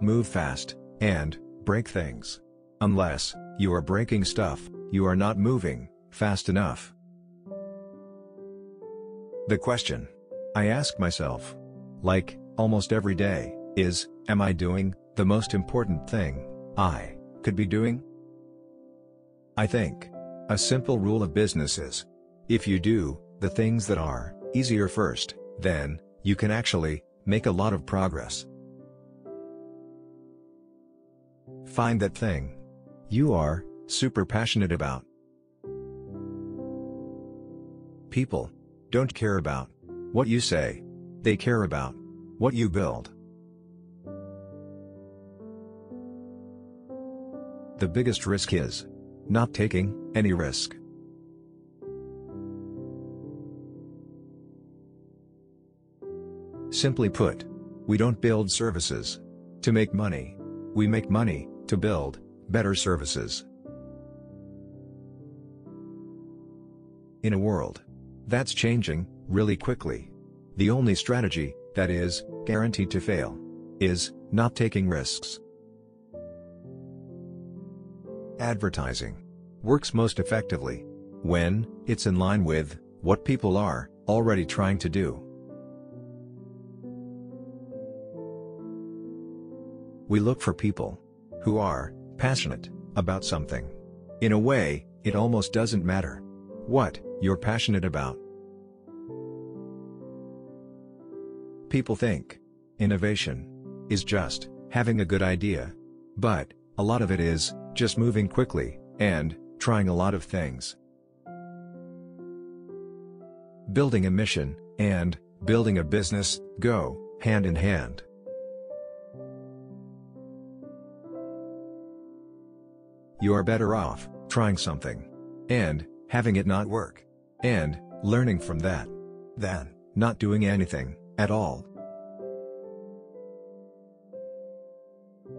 move fast, and break things. Unless you are breaking stuff, you are not moving fast enough. The question I ask myself, like almost every day, is Am I doing the most important thing I could be doing? I think a simple rule of business is if you do the things that are easier first, then you can actually make a lot of progress. Find that thing you are super passionate about. People don't care about what you say, they care about what you build. The biggest risk is not taking any risk. Simply put, we don't build services to make money. We make money to build better services. In a world that's changing really quickly, the only strategy that is guaranteed to fail is not taking risks. Advertising works most effectively when it's in line with what people are already trying to do. We look for people who are passionate about something. In a way, it almost doesn't matter what you're passionate about. People think innovation is just having a good idea. But, a lot of it is just moving quickly and trying a lot of things. Building a mission and building a business go hand in hand. You are better off trying something and having it not work and learning from that than not doing anything at all.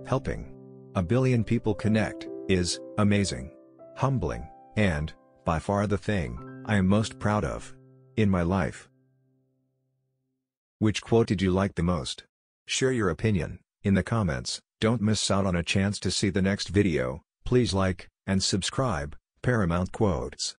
Helping a billion people connect is amazing, humbling, and by far the thing I am most proud of in my life. Which quote did you like the most? Share your opinion in the comments. Don't miss out on a chance to see the next video. Please like and subscribe. Paramount Quotes